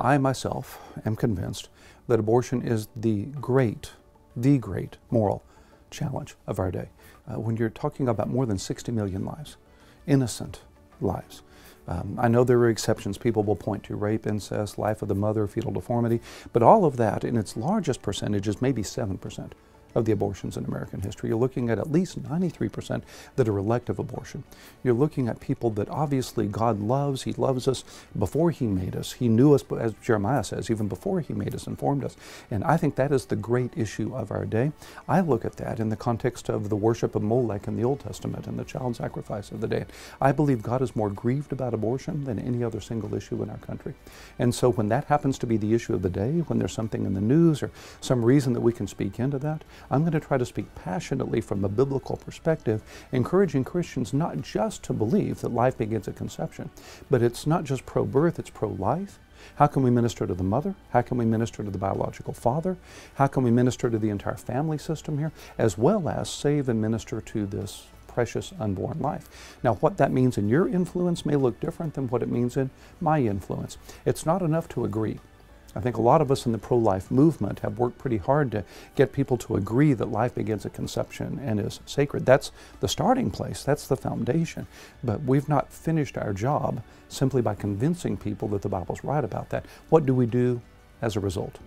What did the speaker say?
I myself am convinced that abortion is the great, the great moral challenge of our day. Uh, when you're talking about more than 60 million lives, innocent lives. Um, I know there are exceptions people will point to rape, incest, life of the mother, fetal deformity, but all of that in its largest percentage is maybe 7% of the abortions in American history. You're looking at at least 93% that are elective abortion. You're looking at people that obviously God loves. He loves us before He made us. He knew us, as Jeremiah says, even before He made us and formed us. And I think that is the great issue of our day. I look at that in the context of the worship of Molech in the Old Testament and the child sacrifice of the day. I believe God is more grieved about abortion than any other single issue in our country. And so when that happens to be the issue of the day, when there's something in the news or some reason that we can speak into that, I'm going to try to speak passionately from a biblical perspective, encouraging Christians not just to believe that life begins at conception, but it's not just pro birth, it's pro life. How can we minister to the mother? How can we minister to the biological father? How can we minister to the entire family system here, as well as save and minister to this precious unborn life. Now, what that means in your influence may look different than what it means in my influence. It's not enough to agree. I think a lot of us in the pro life movement have worked pretty hard to get people to agree that life begins at conception and is sacred. That's the starting place, that's the foundation. But we've not finished our job simply by convincing people that the Bible's right about that. What do we do as a result?